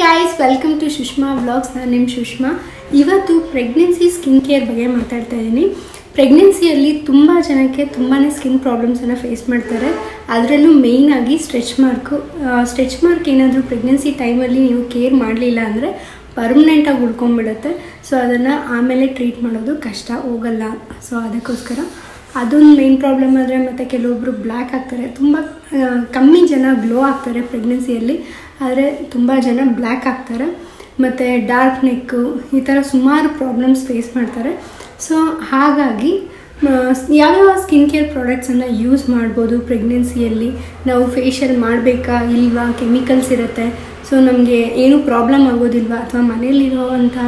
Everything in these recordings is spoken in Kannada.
Guys welcome to Sushma vlogs ನಾನು ನಿಮ್ಮ ಸುಷ್ಮಾ ಇವತ್ತು ಪ್ರೆಗ್ನೆನ್ಸಿ ಸ್ಕಿನ್ ಕೇರ್ ಬಗ್ಗೆ ಮಾತಾಡ್ತಾ ಇದ್ದೀನಿ ಪ್ರೆಗ್ನೆನ್ಸಿಯಲ್ಲಿ ತುಂಬ ಜನಕ್ಕೆ ತುಂಬಾ ಸ್ಕಿನ್ ಪ್ರಾಬ್ಲಮ್ಸನ್ನು ಫೇಸ್ ಮಾಡ್ತಾರೆ. ಅದರಲ್ಲೂ ಮೇಯ್ನಾಗಿ ಸ್ಟ್ರೆಚ್ ಮಾರ್ಕು ಸ್ಟ್ರೆಚ್ ಮಾರ್ಕ್ ಏನಾದರೂ ಪ್ರೆಗ್ನೆನ್ಸಿ ಟೈಮಲ್ಲಿ ನೀವು ಕೇರ್ ಮಾಡಲಿಲ್ಲ ಅಂದರೆ ಪರ್ಮನೆಂಟಾಗಿ ಉಳ್ಕೊಂಡ್ಬಿಡುತ್ತೆ. ಸೊ ಅದನ್ನು ಆಮೇಲೆ ಟ್ರೀಟ್ ಮಾಡೋದು ಕಷ್ಟ, ಹೋಗಲ್ಲ. ಸೊ ಅದಕ್ಕೋಸ್ಕರ ಅದೊಂದು ಮೇನ್ ಪ್ರಾಬ್ಲಮ್ ಆದರೆ ಮತ್ತು ಕೆಲವೊಬ್ಬರು ಬ್ಲ್ಯಾಕ್ ಆಗ್ತಾರೆ. ತುಂಬ ಕಮ್ಮಿ ಜನ ಗ್ಲೋ ಆಗ್ತಾರೆ ಪ್ರೆಗ್ನೆನ್ಸಿಯಲ್ಲಿ ಆದರೆ ತುಂಬ ಜನ ಬ್ಲ್ಯಾಕ್ ಆಗ್ತಾರೆ. ಮತ್ತು ಡಾರ್ಕ್ ನೆಕ್ಕು ಈ ಥರ ಸುಮಾರು ಪ್ರಾಬ್ಲಮ್ಸ್ ಫೇಸ್ ಮಾಡ್ತಾರೆ. ಸೊ ಹಾಗಾಗಿ ಯಾವ್ಯಾವ ಸ್ಕಿನ್ ಕೇರ್ ಪ್ರಾಡಕ್ಟ್ಸನ್ನು ಯೂಸ್ ಮಾಡ್ಬೋದು ಪ್ರೆಗ್ನೆನ್ಸಿಯಲ್ಲಿ ನಾವು ಫೇಶಿಯಲ್ ಮಾಡಬೇಕಾ ಇಲ್ವಾ? ಕೆಮಿಕಲ್ಸ್ ಇರುತ್ತೆ. ಸೊ ನಮಗೆ ಏನು ಪ್ರಾಬ್ಲಮ್ ಆಗೋದಿಲ್ವಾ? ಅಥವಾ ಮನೇಲಿರೋವಂಥ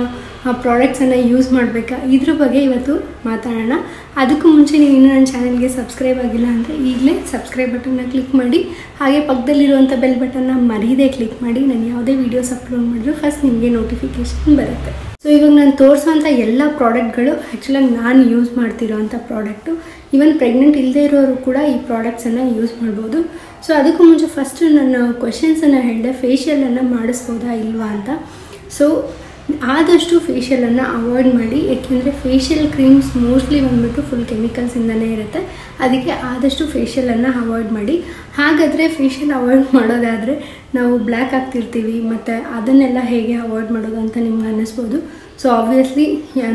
ಪ್ರಾಡಕ್ಟ್ಸನ್ನು ಯೂಸ್ ಮಾಡಬೇಕಾ? ಇದ್ರ ಬಗ್ಗೆ ಇವತ್ತು ಮಾತಾಡೋಣ. ಅದಕ್ಕೂ ಮುಂಚೆ ನೀವು ಇನ್ನೂ ನನ್ನ ಚಾನಲ್ಗೆ ಸಬ್ಸ್ಕ್ರೈಬ್ ಆಗಿಲ್ಲ ಅಂದರೆ ಈಗಲೇ ಸಬ್ಸ್ಕ್ರೈಬ್ ಬಟನ್ನ ಕ್ಲಿಕ್ ಮಾಡಿ, ಹಾಗೆ ಪಕ್ಕದಲ್ಲಿರುವಂಥ ಬೆಲ್ ಬಟನ್ನ ಮರೀದೇ ಕ್ಲಿಕ್ ಮಾಡಿ, ನಾನು ಯಾವುದೇ ವೀಡಿಯೋಸ್ ಅಪ್ಲೋಡ್ ಮಾಡಿದ್ರು ಫಸ್ಟ್ ನಿಮಗೆ ನೋಟಿಫಿಕೇಷನ್ ಬರುತ್ತೆ. ಸೊ ಇವಾಗ ನಾನು ತೋರಿಸೋವಂಥ ಎಲ್ಲ ಪ್ರಾಡಕ್ಟ್ಗಳು ಆ್ಯಕ್ಚುಲಾಗಿ ನಾನು ಯೂಸ್ ಮಾಡ್ತಿರೋವಂಥ ಪ್ರಾಡಕ್ಟು ಈವನ್ ಪ್ರೆಗ್ನೆಂಟ್ ಇಲ್ಲದೇ ಇರೋರು ಕೂಡ ಈ ಪ್ರಾಡಕ್ಟ್ಸನ್ನು ಯೂಸ್ ಮಾಡ್ಬೋದು. ಸೊ ಅದಕ್ಕೂ ಮುಂಚೆ ಫಸ್ಟ್ ನನ್ನ ಕ್ವೆಶನ್ಸನ್ನು ಹೇಳಿದೆ ಫೇಶಿಯಲನ್ನು ಮಾಡಿಸ್ಬೋದಾ ಇಲ್ವಾ ಅಂತ. ಸೊ ಆದಷ್ಟು ಫೇಶಿಯಲನ್ನು ಅವಾಯ್ಡ್ ಮಾಡಿ ಏಕೆಂದರೆ ಫೇಶಿಯಲ್ ಕ್ರೀಮ್ಸ್ ಮೋಸ್ಟ್ಲಿ ಬಂದ್ಬಿಟ್ಟು ಫುಲ್ ಕೆಮಿಕಲ್ಸಿಂದನೇ ಇರುತ್ತೆ. ಅದಕ್ಕೆ ಆದಷ್ಟು ಫೇಶಿಯಲನ್ನು ಅವಾಯ್ಡ್ ಮಾಡಿ. ಹಾಗಾದರೆ ಫೇಶಿಯಲ್ ಅವಾಯ್ಡ್ ಮಾಡೋದಾದರೆ ನಾವು ಬ್ಲ್ಯಾಕ್ ಆಗ್ತಿರ್ತೀವಿ, ಮತ್ತು ಅದನ್ನೆಲ್ಲ ಹೇಗೆ ಅವಾಯ್ಡ್ ಮಾಡೋದು ಅಂತ ನಿಮ್ಗೆ ಅನ್ನಿಸ್ಬೋದು. ಸೊ ಆಬ್ವಿಯಸ್ಲಿ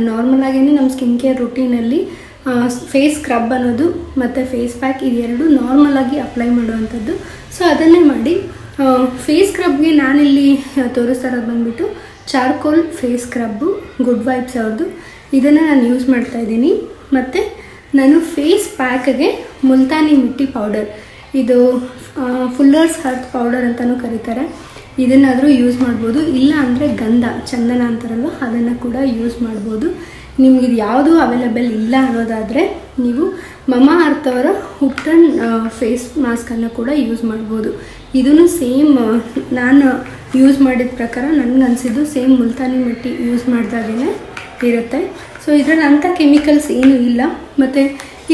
ನಾರ್ಮಲಾಗೇ ನಮ್ಮ ಸ್ಕಿನ್ ಕೇರ್ ರುಟೀನಲ್ಲಿ ಫೇಸ್ ಸ್ಕ್ರಬ್ ಅನ್ನೋದು, ಮತ್ತು ಫೇಸ್ ಪ್ಯಾಕ್ ಇದೆರಡು ನಾರ್ಮಲಾಗಿ ಅಪ್ಲೈ ಮಾಡುವಂಥದ್ದು. ಸೊ ಅದನ್ನೇ ಮಾಡಿ ಫೇಸ್ ಸ್ಕ್ರಬ್ಗೆ ನಾನಿಲ್ಲಿ ತೋರಿಸ್ತಾರೋದು ಬಂದುಬಿಟ್ಟು charcoal face scrub, good vibes ಅವ್ರದ್ದು ಇದನ್ನು ನಾನು ಯೂಸ್ ಮಾಡ್ತಾ ಇದ್ದೀನಿ. ಮತ್ತು ನಾನು ಫೇಸ್ ಪ್ಯಾಕ್ಗೆ ಮುಲ್ತಾನಿ ಮಿಟ್ಟಿ ಪೌಡರ್ ಇದು ಫುಲ್ಲರ್ಸ್ ಹರ್ತ್ ಪೌಡರ್ ಅಂತಲೂ ಕರೀತಾರೆ. ಇದನ್ನಾದರೂ ಯೂಸ್ ಮಾಡ್ಬೋದು. ಇಲ್ಲ ಅಂದರೆ ಗಂಧ, ಚಂದನ ಅಂತಾರಲ್ಲ ಅದನ್ನು ಕೂಡ ಯೂಸ್ ಮಾಡ್ಬೋದು. ನಿಮ್ಗೆ ಇದು ಯಾವುದೂ ಅವೈಲಬಲ್ ಇಲ್ಲ ಅನ್ನೋದಾದರೆ ನೀವು ಮಮಾ ಅರ್ಥವರ ಹುಟ್ಟನ್ ಫೇಸ್ ಮಾಸ್ಕನ್ನು ಕೂಡ ಯೂಸ್ ಮಾಡ್ಬೋದು. ಇದನ್ನು ಸೇಮ್ ನಾನು ಯೂಸ್ ಮಾಡಿದ ಪ್ರಕಾರ ನನಗೆ ಅನಿಸಿದ್ದು ಸೇಮ್ ಮುಲ್ತಾನಿ ಮಟ್ಟಿ ಯೂಸ್ ಮಾಡಿದಾಗೇ ಇರುತ್ತೆ. ಸೊ ಇದರಲ್ಲಿ ಅಂಥ ಕೆಮಿಕಲ್ಸ್ ಏನೂ ಇಲ್ಲ. ಮತ್ತು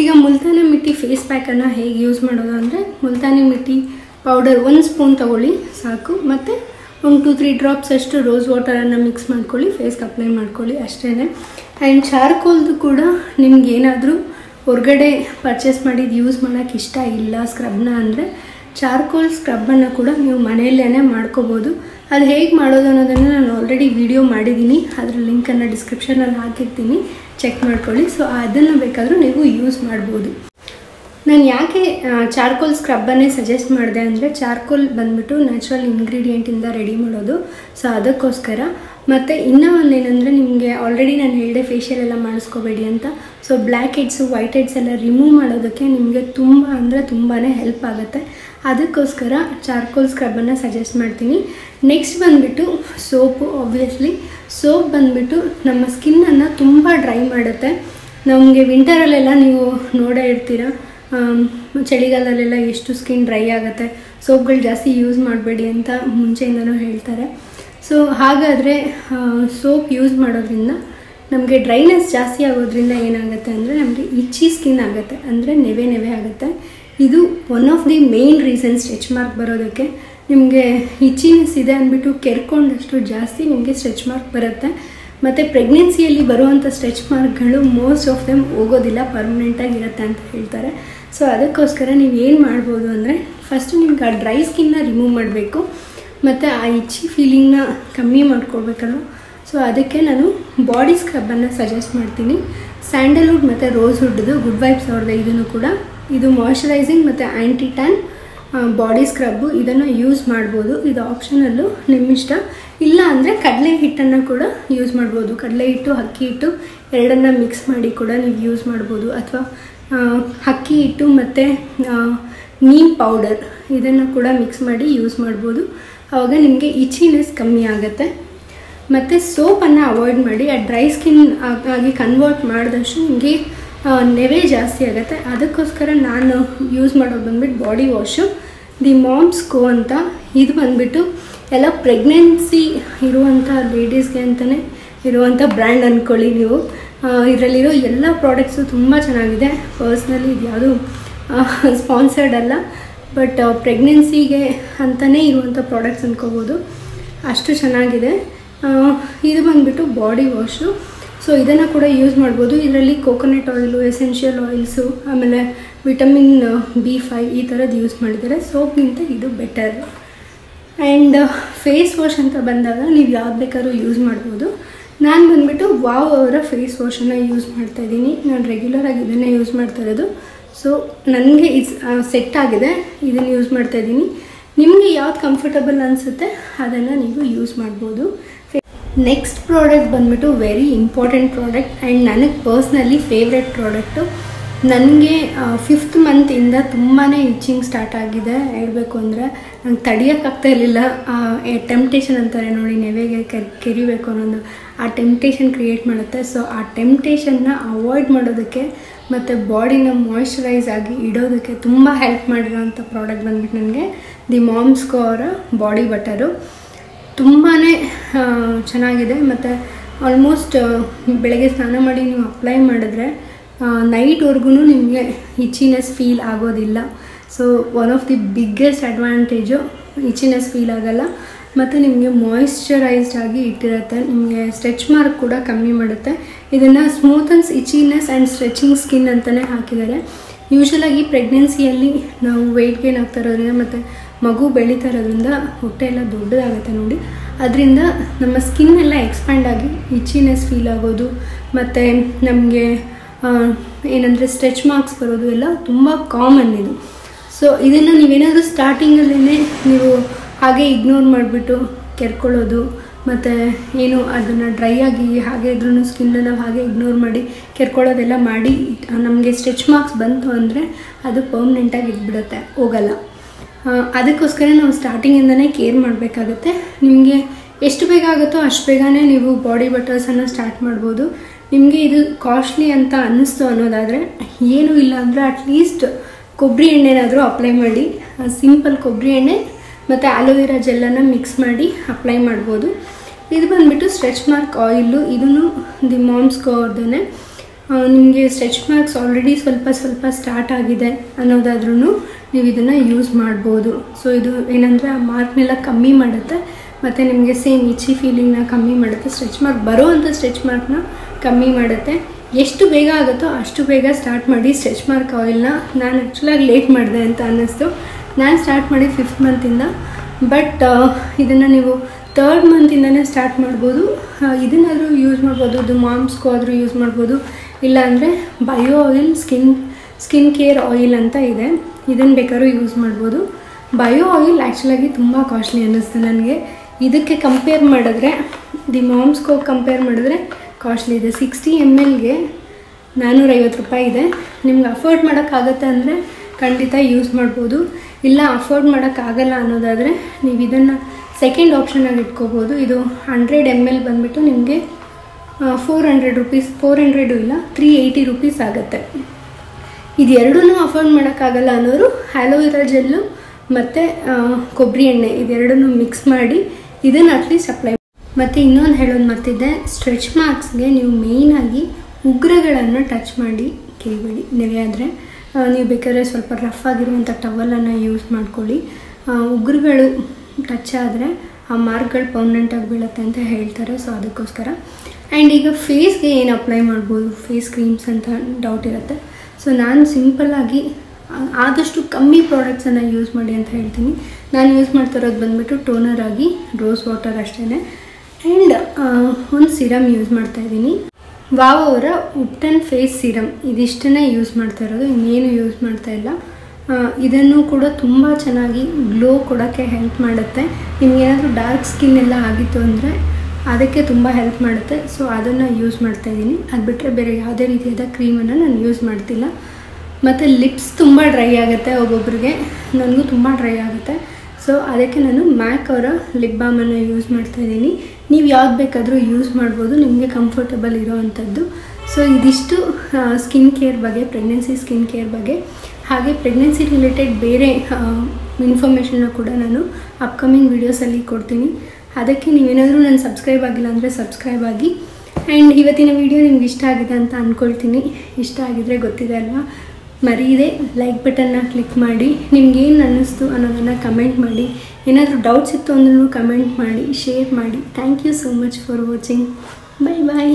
ಈಗ ಮುಲ್ತಾನಿ ಮಿಟ್ಟಿ ಫೇಸ್ ಪ್ಯಾಕನ್ನು ಹೇಗೆ ಯೂಸ್ ಮಾಡೋದು ಅಂದರೆ ಮುಲ್ತಾನಿ ಮಿಟ್ಟಿ ಪೌಡರ್ ಒಂದು ಸ್ಪೂನ್ ತೊಗೊಳ್ಳಿ, ಸಾಕು. ಮತ್ತು ಒಂದು ಟೂ ತ್ರೀ ಡ್ರಾಪ್ಸ್ ಅಷ್ಟು ರೋಸ್ ವಾಟರನ್ನು ಮಿಕ್ಸ್ ಮಾಡ್ಕೊಳ್ಳಿ ಫೇಸ್ಗೆ ಅಪ್ಲೈ ಮಾಡ್ಕೊಳ್ಳಿ ಅಷ್ಟೇ ಆ್ಯಂಡ್ ಚಾರ್ಕೋಲ್ದು ಕೂಡ ನಿಮ್ಗೆ ಏನಾದರೂ ಹೊರಗಡೆ ಪರ್ಚೇಸ್ ಮಾಡಿದ್ದು ಯೂಸ್ ಮಾಡೋಕ್ಕೆ ಇಷ್ಟ ಇಲ್ಲ ಸ್ಕ್ರಬ್ನ ಅಂದರೆ ಚಾರ್ಕೋಲ್ ಸ್ಕ್ರಬ್ಬನ್ನು ಕೂಡ ನೀವು ಮನೆಯಲ್ಲೇ ಮಾಡ್ಕೋಬೋದು. ಅದು ಹೇಗೆ ಮಾಡೋದು ಅನ್ನೋದನ್ನು ನಾನು ಆಲ್ರೆಡಿ ವಿಡಿಯೋ ಮಾಡಿದ್ದೀನಿ. ಅದರ ಲಿಂಕನ್ನು ಡಿಸ್ಕ್ರಿಪ್ಷನಲ್ಲಿ ಹಾಕಿರ್ತೀನಿ. ಚೆಕ್ ಮಾಡ್ಕೊಳ್ಳಿ. ಸೊ ಅದನ್ನು ಬೇಕಾದರೂ ನೀವು ಯೂಸ್ ಮಾಡ್ಬೋದು. ನಾನು ಯಾಕೆ ಚಾರ್ಕೋಲ್ ಸ್ಕ್ರಬ್ಬನ್ನೇ ಸಜೆಸ್ಟ್ ಮಾಡಿದೆ ಅಂದರೆ ಚಾರ್ಕೋಲ್ ಬಂದುಬಿಟ್ಟು ನ್ಯಾಚುರಲ್ ಇಂಗ್ರೀಡಿಯೆಂಟಿಂದ ರೆಡಿ ಮಾಡೋದು. ಸೊ ಅದಕ್ಕೋಸ್ಕರ. ಮತ್ತು ಇನ್ನೂ ಒಂದೇನೆಂದರೆ ನಿಮಗೆ ಆಲ್ರೆಡಿ ನಾನು ಹೇಳಿದೆ ಫೇಶಿಯಲ್ ಎಲ್ಲ ಮಾಡಿಸ್ಕೋಬೇಡಿ ಅಂತ. So blackheads whiteheads ಎಲ್ಲ ರಿಮೂವ್ ಮಾಡೋದಕ್ಕೆ ನಿಮಗೆ ತುಂಬ ಅಂದರೆ ತುಂಬಾ ಹೆಲ್ಪ್ ಆಗುತ್ತೆ. ಅದಕ್ಕೋಸ್ಕರ ಚಾರ್ಕೋಲ್ ಸ್ಕ್ರಬ್ಬನ್ನು ಸಜೆಸ್ಟ್ ಮಾಡ್ತೀನಿ. ನೆಕ್ಸ್ಟ್ ಬಂದುಬಿಟ್ಟು ಸೋಪು ಆಬ್ವಿಯಸ್ಲಿ ಸೋಪ್ ಬಂದುಬಿಟ್ಟು ನಮ್ಮ ಸ್ಕಿನ್ನನ್ನು ತುಂಬ ಡ್ರೈ ಮಾಡುತ್ತೆ. ನಮಗೆ ವಿಂಟರಲ್ಲೆಲ್ಲ ನೀವು ನೋಡೇ ಇರ್ತೀರ. ಚಳಿಗಾಲದಲ್ಲೆಲ್ಲ ಎಷ್ಟು ಸ್ಕಿನ್ ಡ್ರೈ ಆಗುತ್ತೆ ಸೋಪ್ಗಳು ಜಾಸ್ತಿ ಯೂಸ್ ಮಾಡಬೇಡಿ ಅಂತ ಮುಂಚೆಯಿಂದನೂ ಹೇಳ್ತಾರೆ. ಸೊ ಹಾಗಾದರೆ ಸೋಪ್ ಯೂಸ್ ಮಾಡೋದ್ರಿಂದ ನಮಗೆ ಡ್ರೈನೆಸ್ ಜಾಸ್ತಿ ಆಗೋದ್ರಿಂದ ಏನಾಗುತ್ತೆ ಅಂದರೆ ನಮಗೆ ಇಚ್ಚಿ ಸ್ಕಿನ್ ಆಗುತ್ತೆ, ಅಂದರೆ ನೆವೆ ನೆವೆ ಆಗುತ್ತೆ. ಇದು one of the main reason stretch mark ಬರೋದಕ್ಕೆ. ನಿಮಗೆ ಇಚ್ಚಿನೆಸ್ ಇದೆ ಅಂದ್ಬಿಟ್ಟು ಕೆರ್ಕೊಂಡಷ್ಟು ಜಾಸ್ತಿ ನಿಮಗೆ ಸ್ಟ್ರೆಚ್ ಮಾರ್ಕ್ ಬರುತ್ತೆ. ಮತ್ತು ಪ್ರೆಗ್ನೆನ್ಸಿಯಲ್ಲಿ ಬರುವಂಥ ಸ್ಟ್ರೆಚ್ ಮಾರ್ಕ್ಗಳು ಮೋಸ್ಟ್ ಆಫ್ ದೆಮ್ ಹೋಗೋದಿಲ್ಲ ಪರ್ಮನೆಂಟಾಗಿರುತ್ತೆ ಅಂತ ಹೇಳ್ತಾರೆ. ಸೊ ಅದಕ್ಕೋಸ್ಕರ ನೀವು ಏನು ಮಾಡ್ಬೋದು ಅಂದರೆ ಫಸ್ಟು ನಿಮ್ಗೆ ಆ ಡ್ರೈ ಸ್ಕಿನ್ನ ರಿಮೂವ್ ಮಾಡಬೇಕು. ಮತ್ತು ಆ ಇಚ್ಚಿ ಫೀಲಿಂಗ್ನ ಕಮ್ಮಿ ಮಾಡ್ಕೊಳ್ಬೇಕಲ್ಲ ಸೊ ಅದಕ್ಕೆ ನಾನು ಬಾಡಿ ಸ್ಕ್ರಬ್ಬನ್ನು ಸಜೆಸ್ಟ್ ಮಾಡ್ತೀನಿ. ಸ್ಯಾಂಡಲ್ವುಡ್ ಮತ್ತು ರೋಸ್ವುಡ್ದು ಗುಡ್ ವೈಬ್ಸ್ ಅವ್ರದ್ದು ಇದನ್ನು ಕೂಡ. ಇದು ಮಾಯ್ಶ್ಚರೈಸಿಂಗ್ ಮತ್ತು ಆ್ಯಂಟಿ ಟ್ಯಾನ್ ಬಾಡಿ ಸ್ಕ್ರಬ್ಬು ಇದನ್ನು ಯೂಸ್ ಮಾಡ್ಬೋದು. ಇದು ಆಪ್ಷನಲ್ಲು ನಿಮ್ಮಿಷ್ಟ. ಇಲ್ಲ ಅಂದರೆ ಕಡಲೆ ಹಿಟ್ಟನ್ನು ಕೂಡ ಯೂಸ್ ಮಾಡ್ಬೋದು. ಕಡಲೆ ಹಿಟ್ಟು, ಅಕ್ಕಿ ಹಿಟ್ಟು ಎರಡನ್ನು ಮಿಕ್ಸ್ ಮಾಡಿ ಕೂಡ ನೀವು ಯೂಸ್ ಮಾಡ್ಬೋದು. ಅಥವಾ ಅಕ್ಕಿ ಹಿಟ್ಟು ಮತ್ತು ನೀಮ್ ಪೌಡರ್ ಇದನ್ನು ಕೂಡ ಮಿಕ್ಸ್ ಮಾಡಿ ಯೂಸ್ ಮಾಡ್ಬೋದು. ಆವಾಗ ನಿಮಗೆ ಇಚಿನೆಸ್ ಕಮ್ಮಿ ಆಗುತ್ತೆ. ಮತ್ತು ಸೋಪನ್ನು ಅವಾಯ್ಡ್ ಮಾಡಿ, ಆ ಡ್ರೈ ಸ್ಕಿನ್ ಆಗಿ ಕನ್ವರ್ಟ್ ಮಾಡಿದಷ್ಟು ನಿಮಗೆ ನೆವೆ ಜಾಸ್ತಿ ಆಗುತ್ತೆ. ಅದಕ್ಕೋಸ್ಕರ ನಾನು ಯೂಸ್ ಮಾಡೋದು ಬಂದ್ಬಿಟ್ಟು body wash the Moms Co ಅಂತ. ಇದು ಬಂದ್ಬಿಟ್ಟು ಎಲ್ಲ ಪ್ರೆಗ್ನೆನ್ಸಿ ಇರುವಂಥ ಲೇಡೀಸ್ಗೆ ಅಂತಲೇ ಇರುವಂಥ ಬ್ರ್ಯಾಂಡ್ ಅಂದ್ಕೊಳ್ಳಿ ನೀವು. ಇದರಲ್ಲಿರೋ ಎಲ್ಲ ಪ್ರಾಡಕ್ಟ್ಸು ತುಂಬ ಚೆನ್ನಾಗಿದೆ. ಪರ್ಸ್ನಲಿ ಇದು ಯಾವುದು ಸ್ಪಾನ್ಸರ್ಡ್ ಅಲ್ಲ. ಬಟ್ ಪ್ರೆಗ್ನೆನ್ಸಿಗೆ ಅಂತಲೇ ಇರುವಂಥ ಪ್ರಾಡಕ್ಟ್ಸ್ ಅಂದ್ಕೋಬೋದು ಅಷ್ಟು ಚೆನ್ನಾಗಿದೆ. ಇದು ಬಂದುಬಿಟ್ಟು ಬಾಡಿ ವಾಶು ಸೊ ಇದನ್ನು ಕೂಡ ಯೂಸ್ ಮಾಡ್ಬೋದು. ಇದರಲ್ಲಿ ಕೋಕೋನಟ್ ಆಯಿಲು ಎಸೆನ್ಷಿಯಲ್ ಆಯಿಲ್ಸು ಆಮೇಲೆ ವಿಟಮಿನ್ ಬಿ ಫೈವ್ ಈ ಥರದ್ದು ಯೂಸ್ ಮಾಡಿದ್ದಾರೆ. ಸೋಪ್ಗಿಂತ ಇದು ಬೆಟರ್ ಆ್ಯಂಡ್ ಫೇಸ್ ವಾಶ್ ಅಂತ ಬಂದಾಗ ನೀವು ಯಾವ್ದು ಬೇಕಾದ್ರೂ ಯೂಸ್ ಮಾಡ್ಬೋದು. ನಾನು ಬಂದುಬಿಟ್ಟು ವಾವ್ ಅವರ ಫೇಸ್ ವಾಶನ್ನು ಯೂಸ್ ಮಾಡ್ತಾ ಇದ್ದೀನಿ. ನಾನು ರೆಗ್ಯುಲರಾಗಿ ಇದನ್ನೇ ಯೂಸ್ ಮಾಡ್ತಾ ಇರೋದು. ಸೊ ನನಗೆ ಇಸ್ ಸೆಟ್ ಆಗಿದೆ. ಇದನ್ನು ಯೂಸ್ ಮಾಡ್ತಾ ಇದ್ದೀನಿ. ನಿಮಗೆ ಯಾವ್ದು ಕಂಫರ್ಟಬಲ್ ಅನಿಸುತ್ತೆ, ಅದನ್ನು ನೀವು ಯೂಸ್ ಮಾಡ್ಬೋದು. ನೆಕ್ಸ್ಟ್ ಪ್ರಾಡಕ್ಟ್ ಬಂದುಬಿಟ್ಟು ವೆರಿ ಇಂಪಾರ್ಟೆಂಟ್ ಪ್ರಾಡಕ್ಟ್ ಆ್ಯಂಡ್ ನನಗೆ ಪರ್ಸ್ನಲಿ ಫೇವ್ರೆಟ್ ಪ್ರಾಡಕ್ಟು ನನಗೆ ಫಿಫ್ತ್ ಮಂತಿಂದ ತುಂಬಾ ಇಚ್ಚಿಂಗ್ ಸ್ಟಾರ್ಟ್ ಆಗಿದೆ. ಹೇಳಬೇಕು ಅಂದರೆ, ನಂಗೆ ತಡಿಯೋಕ್ಕಾಗ್ತಾ ಇರಲಿಲ್ಲ. ಟೆಂಪ್ಟೇಷನ್ ಅಂತಾರೆ ನೋಡಿ, ನೆವೆಗೆ ಕೆರ್, ಕೆರಿಬೇಕು ಅನ್ನೋದು. ಆ ಟೆಂಪ್ಟೇಷನ್ ಕ್ರಿಯೇಟ್ ಮಾಡುತ್ತೆ. ಸೊ ಆ ಟೆಂಪ್ಟೇಷನ್ನ ಅವಾಯ್ಡ್ ಮಾಡೋದಕ್ಕೆ ಮತ್ತು ಬಾಡಿನ ಮಾಯ್ಶ್ಚರೈಸ್ ಆಗಿ ಇಡೋದಕ್ಕೆ ತುಂಬ ಹೆಲ್ಪ್ ಮಾಡಿರೋಂಥ ಪ್ರಾಡಕ್ಟ್ ಬಂದ್ಬಿಟ್ಟು ನನಗೆ ದಿ ಮಾಮ್ಸ್ಕೋ ಅವರ ಬಾಡಿ ಬಟರು ತುಂಬಾ ಚೆನ್ನಾಗಿದೆ. ಮತ್ತು ಆಲ್ಮೋಸ್ಟ್ ಬೆಳಗ್ಗೆ ಸ್ನಾನ ಮಾಡಿ ನೀವು ಅಪ್ಲೈ ಮಾಡಿದ್ರೆ ನೈಟ್ವರೆಗೂ ನಿಮಗೆ ಇಚ್ಚಿನೆಸ್ ಫೀಲ್ ಆಗೋದಿಲ್ಲ. So one of the biggest advantage itchiness feel ಆಗಲ್ಲ. ಮತ್ತು ನಿಮಗೆ ಮಾಯಿಶ್ಚರೈಸ್ಡ್ ಆಗಿ ಇಟ್ಟಿರುತ್ತೆ. ನಿಮಗೆ ಸ್ಟ್ರೆಚ್ ಮಾರ್ಕ್ ಕೂಡ ಕಮ್ಮಿ ಮಾಡುತ್ತೆ. ಇದನ್ನು smoothens itchiness and stretching skin ಅಂತಲೇ ಹಾಕಿದ್ದಾರೆ. ಯೂಶಲಾಗಿ ಪ್ರೆಗ್ನೆನ್ಸಿಯಲ್ಲಿ ನಾವು ವೆಯ್ಟ್ ಗೇನ್ ಆಗ್ತಾ ಇರೋದ್ರಿಂದ ಮತ್ತು ಮಗು ಬೆಳೀತಾ ಇರೋದ್ರಿಂದ ಹೊಟ್ಟೆ ಎಲ್ಲ ದೊಡ್ಡದಾಗುತ್ತೆ ನೋಡಿ. ಅದರಿಂದ ನಮ್ಮ ಸ್ಕಿನ್ ಎಲ್ಲ ಎಕ್ಸ್ಪ್ಯಾಂಡ್ ಆಗಿ ಇಚಿನೆಸ್ ಫೀಲ್ ಆಗೋದು. ಮತ್ತು ನಮಗೆ ಏನಂದರೆ ಸ್ಟ್ರೆಚ್ ಮಾರ್ಕ್ಸ್ ಬರೋದು ಎಲ್ಲ ತುಂಬ ಕಾಮನ್ ಇದು. ಸೊ ಇದನ್ನು ನೀವೇನಾದರೂ ಸ್ಟಾರ್ಟಿಂಗಲ್ಲೇ ನೀವು ಹಾಗೆ ಇಗ್ನೋರ್ ಮಾಡಿಬಿಟ್ಟು ಕೆರ್ಕೊಳ್ಳೋದು, ಮತ್ತು ಏನು ಅದನ್ನು ಡ್ರೈ ಆಗಿ ಹಾಗೆ ಇದ್ರೂ ಸ್ಕಿನ್ನ ನಾವು ಹಾಗೆ ಇಗ್ನೋರ್ ಮಾಡಿ ಕೆರ್ಕೊಳ್ಳೋದೆಲ್ಲ ಮಾಡಿ ನಮಗೆ ಸ್ಟ್ರೆಚ್ ಮಾರ್ಕ್ಸ್ ಬಂತು ಅಂದರೆ ಅದು ಪರ್ಮನೆಂಟಾಗಿ ಇದ್ಬಿಡುತ್ತೆ, ಹೋಗಲ್ಲ. ಅದಕ್ಕೋಸ್ಕರ ನಾವು ಸ್ಟಾರ್ಟಿಂಗಿಂದನೇ ಕೇರ್ ಮಾಡಬೇಕಾಗುತ್ತೆ. ನಿಮಗೆ ಎಷ್ಟು ಬೇಗ ಆಗುತ್ತೋ ಅಷ್ಟು ಬೇಗನೆ ನೀವು ಬಾಡಿ ಬಟರ್ಸನ್ನು ಸ್ಟಾರ್ಟ್ ಮಾಡ್ಬೋದು. ನಿಮಗೆ ಇದು ಕಾಸ್ಟ್ಲಿ ಅಂತ ಅನ್ನಿಸ್ತು ಅನ್ನೋದಾದರೆ, ಏನೂ ಇಲ್ಲ ಅಂದರೆ ಅಟ್ಲೀಸ್ಟ್ ಕೊಬ್ಬರಿ ಎಣ್ಣೆನಾದರೂ ಅಪ್ಲೈ ಮಾಡಿ. ಸಿಂಪಲ್ ಕೊಬ್ಬರಿ ಎಣ್ಣೆ ಮತ್ತು ಆಲೋವೆರಾ ಜೆಲ್ಲನ್ನು ಮಿಕ್ಸ್ ಮಾಡಿ ಅಪ್ಲೈ ಮಾಡ್ಬೋದು. ಇದು ಬಂದುಬಿಟ್ಟು ಸ್ಟ್ರೆಚ್ ಮಾರ್ಕ್ ಆಯಿಲು ಇದನ್ನು ದಿ ಮಾಮ್ಸ್ ಅವ್ರದ್ದೇ ನಿಮಗೆ ಸ್ಟ್ರೆಚ್ ಮಾರ್ಕ್ಸ್ ಆಲ್ರೆಡಿ ಸ್ವಲ್ಪ ಸ್ವಲ್ಪ ಸ್ಟಾರ್ಟ್ ಆಗಿದೆ ಅನ್ನೋದಾದ್ರೂ ನೀವು ಇದನ್ನು ಯೂಸ್ ಮಾಡ್ಬೋದು. ಸೊ ಇದು ಏನಂದರೆ ಆ ಮಾರ್ಕ್ನೆಲ್ಲ ಕಮ್ಮಿ ಮಾಡುತ್ತೆ, ಮತ್ತು ನಿಮಗೆ ಸೇಮ್ ಇಚ್ಚಿ ಫೀಲಿಂಗ್ನ ಕಮ್ಮಿ ಮಾಡುತ್ತೆ. ಸ್ಟ್ರೆಚ್ ಮಾರ್ಕ್ ಬರೋ ಅಂಥ ಸ್ಟ್ರೆಚ್ ಮಾರ್ಕ್ನ ಕಮ್ಮಿ ಮಾಡುತ್ತೆ. ಎಷ್ಟು ಬೇಗ ಆಗುತ್ತೋ ಅಷ್ಟು ಬೇಗ ಸ್ಟಾರ್ಟ್ ಮಾಡಿ ಸ್ಟ್ರೆಚ್ ಮಾರ್ಕ್ ಆಯಿಲ್ನ ನಾನು ಆ್ಯಕ್ಚುಲಾಗಿ ಲೇಟ್ ಮಾಡಿದೆ ಅಂತ ಅನ್ನಿಸ್ತು. ನಾನು ಸ್ಟಾರ್ಟ್ ಮಾಡಿ ಫಿಫ್ತ್ ಮಂತಿಂದ ಬಟ್ ಇದನ್ನು ನೀವು ತರ್ಡ್ ಮಂತಿಂದನೇ ಸ್ಟಾರ್ಟ್ ಮಾಡ್ಬೋದು. ಇದನ್ನಾದರೂ ಯೂಸ್ ಮಾಡ್ಬೋದು. ಇದು ಮಾಮ್ಸ್ಗೂ ಆದರೂ ಯೂಸ್ ಮಾಡ್ಬೋದು. ಇಲ್ಲಾಂದರೆ bio oil skin skin care oil ಅಂತ ಇದೆ. ಇದನ್ನು ಬೇಕಾದ್ರೂ ಯೂಸ್ ಮಾಡ್ಬೋದು. ಬಯೋ ಆಯಿಲ್ ಆ್ಯಕ್ಚುಲಾಗಿ ತುಂಬ ಕಾಸ್ಟ್ಲಿ ಅನ್ನಿಸ್ತು ನನಗೆ. ಇದಕ್ಕೆ ಕಂಪೇರ್ ಮಾಡಿದ್ರೆ, ದಿ ಮಾಮ್ಸ್ಕೋ ಕಂಪೇರ್ ಮಾಡಿದ್ರೆ ಕಾಸ್ಟ್ಲಿ ಇದೆ. ಸಿಕ್ಸ್ಟಿ ಎಂ ಎಲ್ಗೆ ನಾನ್ನೂರೈವತ್ತು ರೂಪಾಯಿ ಇದೆ. ನಿಮ್ಗೆ ಅಫೋರ್ಡ್ ಮಾಡೋಕ್ಕಾಗತ್ತೆ ಅಂದರೆ ಖಂಡಿತ ಯೂಸ್ ಮಾಡ್ಬೋದು. ಇಲ್ಲ ಅಫೋರ್ಡ್ ಮಾಡೋಕ್ಕಾಗಲ್ಲ ಅನ್ನೋದಾದರೆ ನೀವು ಇದನ್ನು ಸೆಕೆಂಡ್ ಆಪ್ಷನಾಗಿ ಇಟ್ಕೋಬೋದು. ಇದು ಹಂಡ್ರೆಡ್ ಎಂ ಎಲ್ ಬಂದುಬಿಟ್ಟು ನಿಮಗೆ four hundred rupees four hundred ಇಲ್ಲ ತ್ರೀ ಏಯ್ಟಿ ರುಪೀಸ್ ಆಗುತ್ತೆ. ಇದೆರಡೂ ಅಫೋರ್ಡ್ ಮಾಡೋಕ್ಕಾಗಲ್ಲ ಅನ್ನೋರು ಹ್ಯಾಲೋವೆರಾ ಜೆಲ್ಲು ಮತ್ತು ಕೊಬ್ಬರಿ ಎಣ್ಣೆ, ಇದೆರಡನ್ನೂ ಮಿಕ್ಸ್ ಮಾಡಿ ಇದನ್ನು ಅಟ್ಲೀಸ್ಟ್ ಅಪ್ಲೈ ಮತ್ತು ಇನ್ನೊಂದು ಹೇಳೋದು ಮರ್ತಿದ್ದೆ. ಸ್ಟ್ರೆಚ್ ಮಾರ್ಕ್ಸ್ಗೆ ನೀವು ಮೇಯ್ನಾಗಿ ಉಗ್ರಗಳನ್ನು ಟಚ್ ಮಾಡಿ ಕೇಳಬೇಡಿ ಆದರೆ ನೀವು ಬೇಕಾದ್ರೆ ಸ್ವಲ್ಪ ರಫ್ ಆಗಿರುವಂಥ ಟವಲನ್ನು ಯೂಸ್ ಮಾಡ್ಕೊಳ್ಳಿ. ಉಗ್ರಗಳು ಟಚ್ ಆದರೆ ಆ ಮಾರ್ಕ್ಗಳು ಪರ್ಮನೆಂಟಾಗಿ ಬೀಳುತ್ತೆ ಅಂತ ಹೇಳ್ತಾರೆ ಸೊ ಅದಕ್ಕೋಸ್ಕರ. ಆ್ಯಂಡ್ ಈಗ ಫೇಸ್ಗೆ ಏನು ಅಪ್ಲೈ ಮಾಡ್ಬೋದು? ಫೇಸ್ ಕ್ರೀಮ್ಸ್ ಅಂತ ಡೌಟ್ ಇರುತ್ತೆ. ಸೊ ನಾನು ಸಿಂಪಲ್ಲಾಗಿ ಆದಷ್ಟು ಕಮ್ಮಿ ಪ್ರಾಡಕ್ಟ್ಸನ್ನು ಯೂಸ್ ಮಾಡಿ ಅಂತ ಹೇಳ್ತೀನಿ. ನಾನು ಯೂಸ್ ಮಾಡ್ತಿರೋದು ಬಂದುಬಿಟ್ಟು ಟೋನರ್ ಆಗಿ ರೋಸ್ ವಾಟರ್ ಅಷ್ಟೇ ಆ್ಯಂಡ್ ಒಂದು ಸಿರಮ್ ಯೂಸ್ ಮಾಡ್ತಾ ಇದ್ದೀನಿ. ವಾವ್ ಅವರ ಉಪ್ಟನ್ ಫೇಸ್ ಸಿರಮ್, ಇದಿಷ್ಟನ್ನೇ ಯೂಸ್ ಮಾಡ್ತಾ ಇರೋದು, ಇನ್ನೇನು ಯೂಸ್ ಮಾಡ್ತಾ ಇಲ್ಲ. ಇದನ್ನು ಕೂಡ ತುಂಬ ಚೆನ್ನಾಗಿ ಗ್ಲೋ ಕೊಡೋಕ್ಕೆ ಹೆಲ್ಪ್ ಮಾಡುತ್ತೆ. ನಿಮಗೇನಾದರೂ ಡಾರ್ಕ್ ಸ್ಕಿನ್ ಎಲ್ಲ ಆಗಿತ್ತು ಅಂದರೆ ಅದಕ್ಕೆ ತುಂಬ ಹೆಲ್ಪ್ ಮಾಡುತ್ತೆ. ಸೊ, ಅದನ್ನು ಯೂಸ್ ಮಾಡ್ತಾ ಇದ್ದೀನಿ. ಅದು ಬಿಟ್ಟರೆ ಬೇರೆ ಯಾವುದೇ ರೀತಿಯಾದ ಕ್ರೀಮನ್ನು ನಾನು ಯೂಸ್ ಮಾಡ್ತಿಲ್ಲ. ಮತ್ತು ಲಿಪ್ಸ್ ತುಂಬ ಡ್ರೈ ಆಗುತ್ತೆ ಒಬ್ಬೊಬ್ರಿಗೆ. ನನಗೂ ತುಂಬ ಡ್ರೈ ಆಗುತ್ತೆ. ಸೊ ಅದಕ್ಕೆ ನಾನು ಮ್ಯಾಕ್ ಅವರ ಲಿಪ್ ಬಾಮನ್ನು ಯೂಸ್ ಮಾಡ್ತಾ ಇದ್ದೀನಿ. ನೀವು ಯಾವ್ದು ಬೇಕಾದರೂ ಯೂಸ್ ಮಾಡ್ಬೋದು, ನಿಮಗೆ ಕಂಫರ್ಟಬಲ್ ಇರೋ ಅಂಥದ್ದು. ಸೊ ಇದಿಷ್ಟು ಸ್ಕಿನ್ ಕೇರ್ ಬಗ್ಗೆ ಪ್ರೆಗ್ನೆನ್ಸಿ ಸ್ಕಿನ್ ಕೇರ್ ಬಗ್ಗೆ. ಹಾಗೆ ಪ್ರೆಗ್ನೆನ್ಸಿ ರಿಲೇಟೆಡ್ ಬೇರೆ ಇನ್ಫಾರ್ಮೇಷನ್ನ ಕೂಡ ನಾನು ಅಪ್ಕಮಿಂಗ್ ವೀಡಿಯೋಸಲ್ಲಿ ಕೊಡ್ತೀನಿ. ಅದಕ್ಕೆ ನೀವೇನಾದರೂ ನಾನು ಸಬ್ಸ್ಕ್ರೈಬ್ ಆಗಿಲ್ಲ ಅಂದರೆ ಸಬ್ಸ್ಕ್ರೈಬ್ ಆಗಿ. ಆ್ಯಂಡ್ ಇವತ್ತಿನ ವಿಡಿಯೋ ನಿಮ್ಗೆ ಇಷ್ಟ ಆಗಿದೆ ಅಂತ ಅಂದ್ಕೊಳ್ತೀನಿ ಇಷ್ಟ ಆಗಿದ್ರೆ ಗೊತ್ತಿದೆ ಅಲ್ವಾ? ಮರೀದೆ ಲೈಕ್ ಬಟನ್ನ ಕ್ಲಿಕ್ ಮಾಡಿ, ನಿಮ್ಗೇನು ಅನ್ನಿಸ್ತು ಅನ್ನೋದನ್ನು ಕಮೆಂಟ್ ಮಾಡಿ. ಏನಾದರೂ ಡೌಟ್ಸ್ ಇತ್ತು ಅಂದ್ರೂ ಕಮೆಂಟ್ ಮಾಡಿ ಶೇರ್ ಮಾಡಿ. Thank you so much for watching bye bye